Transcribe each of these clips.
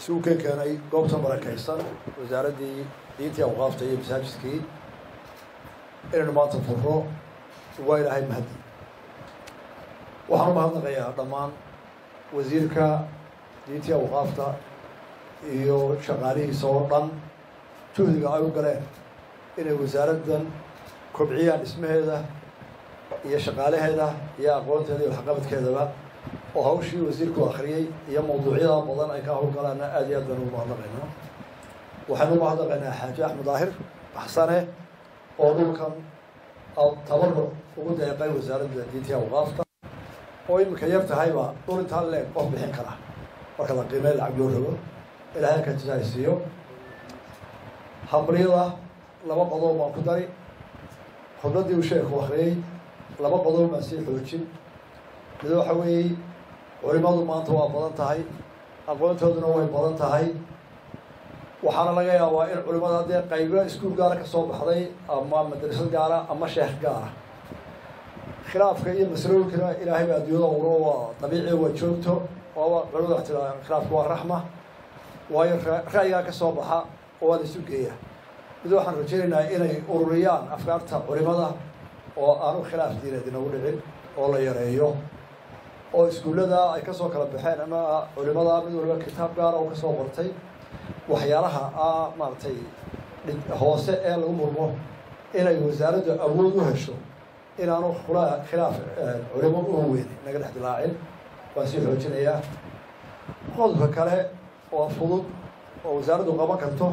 isugu keen keenay goobta barakaysan wasaaraddii diintii awqaafta iyo masaajidkii. Inaynu maanta furro waa ilaahay mahadi waxaan u mahadnaqayaa dhammaan wasiirka diintii awqaafta iyo shaqaalihiisa oo dhan. Juhdiga ay u galeen inay wasaaraddan kobciyaan dhismaheeda iyo shaqaalaheeda iyo aqoonteeda iyo waxqabadkeedaba oo hawshii wasiirku akhriyey iyo mawduucyada badan ay ka howlgalaana aad iyo aad baan ugu mahadnaqaynaa. Waxaynu u mahadnaqaynaa xaaji axmed daahir axsane oo dhulkan tabarru ugu deeqay wasaaradda diintii awqaafta oo iminka yar tahayba dhul intaa leeg qof bixin kara. Marka la qiimey lacag loo rogo ilaahay ka tisaaysiiyo hambaryada laba qodob baan ku dari. Khudbaddii uu sheekhu akhriyey laba qodob baan sii xoojin. Mid waxa weeye culimadu maanta waa badan tahay. Aqoontooduna way badan tahay. Waxaana laga yaabaa in culimada haddee qaybo iskuul gaara ka soo baxday ama madrasad gaara ama sheekh gaara. Khilaafka iyo masalooyinkana ilaahay baa adduunyada uro waa dabiici waa joogto waaba culimada wax tiraa khilaafku waa raxma waayo ra'yigaa ka soo baxa oo waa la isu geeya. Mid waxaan rajaynaynaa inay ururiyaan afkaarta culimada oo aanu khilaaf diineed inagu dhicin oo la yareeyo oo iskuullada ay ka soo kala baxeen ama culimada mid waliba kitaab gaara oo ka soo qortay waxyaalaha ah maaragtay hoose ee lagu murmo inay wasaaraddu awood u hesho inaanu khilaaf culimo u weyn. Naga dhex dilaacin waan sii xoojinayaa qodobka kale oo fudud oo wasaaraddu qaban karto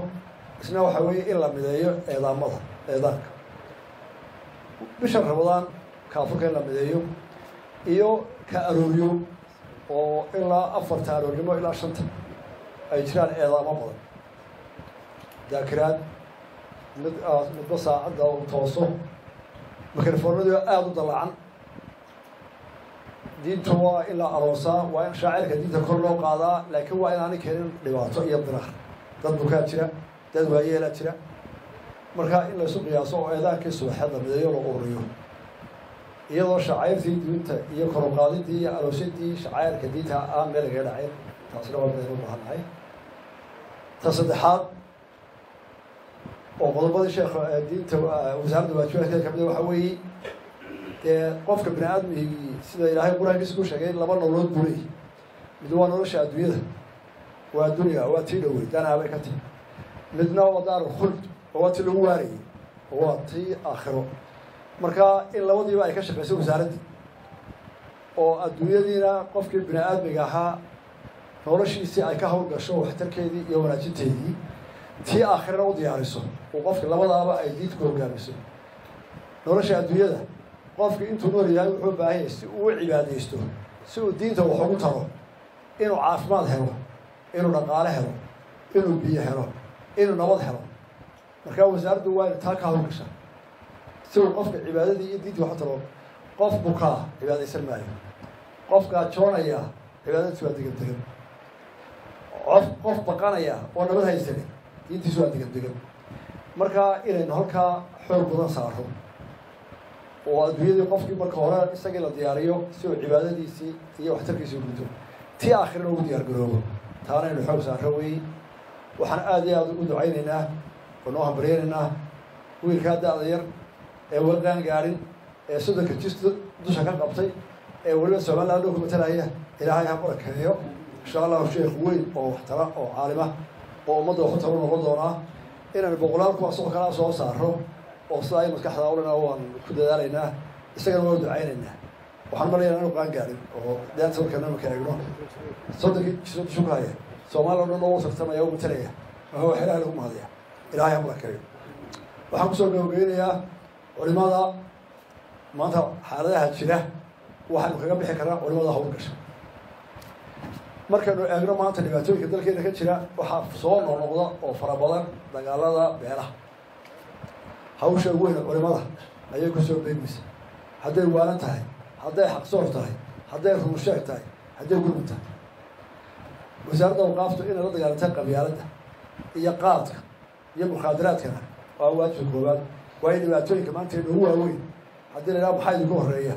isna waxaa weeye in la mideeyo eedaamada eedaanka bisha ramadaan kaafurka in la mideeyo iyo ka arooryo oo ilaa afarta aroornimo ilaa shanta ay jiraan eedaamo badan. Daakiraad mid midba saacadda u tooso. Mikrofoonadu aada u dallaacan diintu waa in la aroosaa waa in shaacirka diinta kor loo qaadaa laakiin waa inaanay keenin dhibaato iyo diraar dad bukaa jira dad waayeelaa jira. Marka in laysu qiyaaso oo eedaankii subaxeedda mideeyo la ururiyo iyadoo shacayrtii diinta iyo koruqaadidii iyo aroosyadii shacayrka diinta aan meel laga dhacin taasina waa midaynu u baahannahay ta saddexaad oo qodobadii sheekha diinta wasaaradda waajibaadkeeda kamida waxa weeye dee qofka bini aadmigii sida ilaahay qur'aankiisa ku sheegay laba nololood buu leeyahy mid waa nolosha adduunyada waa dunya waa tii dhowey danaabay ka timi midna waa daaru khuld oo waa tii lagu waarayay oo waa tii aakhiro marka in labadiiba ay ka shaqeyso wasaaraddii oo adduunyadiina qofkii bini aadmiga ahaa noloshiisii ay ka howlgasho waxtarkeedii iyo wanaajinteedii tii aakhirana u diyaariso. Oo qofkii labadaaba ay diinta ku hogaamiso. Nolosha adduunyada qofkii intuu nool yahay wuxuu baahan yahay si uu u cibaadaysto si uu diinta wax ugu taro inuu caafimaad helo inuu dhaqaale helo inuu biyo helo inuu nabad helo. Markaa wasaaraddu waa taa ka howlgasha uu qofka cibaadadii iyo diintii wax u taro qof bukaa cibaadaysan maayo qof gaajoonaya cibaadadiisu waa degan degan qof qof baqanaya oo nabad haysane diintiisu waa degan degan marka inaynu halkaa xoog badan saaro oo adduunyadii qofkii marka hore isagii la diyaariyo si uu cibaadadiisii iyo waxtarkiisii guto tii aakhirana ugu diyaar garoobo. Taana aynu xoog saaro weeye waxaan aada iyo aada ugu ducaynaynaa oo noo hambaryaynaynaa. Wiilkaa da-da yar ee waqaan gaadhin ee soddonka jis dusha ka qabtay ee weliba somaliland dhulka matalaya ilaahay ha barakeeyo insha allahu sheekh weyn oo waxtara oo caalima oo ummadda waxu taro noqon doonaa inaan boqolaal kuwa asagoo kalaa soo saaro oo sidaa ay maskaxda ulina waan ku dadaalaynaa isagana waan ducaynaynaa waxaan malaynaa inu qaan gaadhin oo deanta marka namaka eegno soddonkii jisoo dushu ka haya soomaaliya o dhan oo u tartamaya u matalaya waa wax ilahay lagu mahadaya ilaahay ha barakeeyo waxaan ku soo gabageynayaa culimada maanta xaaladaha jira waxaynu kaga bixi karnaa culimada hawlgasha markaynu eegno maanta dhibaatooyinka dalkeena ka jira waxaa soo noqnoqda oo fara badan dagaalada beelaha. Hawsha weyna culimada ayay ku soo beegmaysa. Hadday waalan tahay hadday xaqsoor tahay hadday rumusheeg tahay hadday gurmud tahay. Wasaaradda awqaaftu inay la dagaalantay qabyaaladda iyo qaadka iyo mukhaadaraadkana waa waajibka koowaad waayo dhibaatooyinka maanta noogu waaweyn. Haddii la idhaha maxaa idinku horreeya?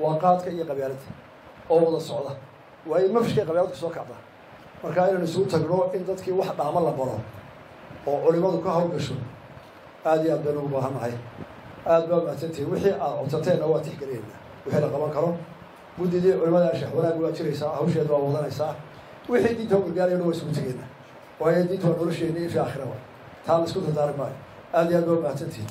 Waa qaadka iyo qabyaaladda oo wada socda. Waayo mafishkay qabyaaladka soo kacda. Markaa inaynu isugu tagno in dadkii wax dhaamo la baro oo culimadu ka hawlgasho aada iyo aad baynu ugu baahannahay aada baa mahadsantihin wixii aad codsateenna waa tixgelinayna wixii la qaban karo guddidii culimada sheekh wanaag waa jiraysaa hawsheeda waa wadanaysaa. Wixii diinta u gargaarayna waa isugu tegeynaa waayo diinta waa nolosheeni iyo fi aakhiraba taa la isku dardaari maayo. Aada iyo aad baa mahadsantihin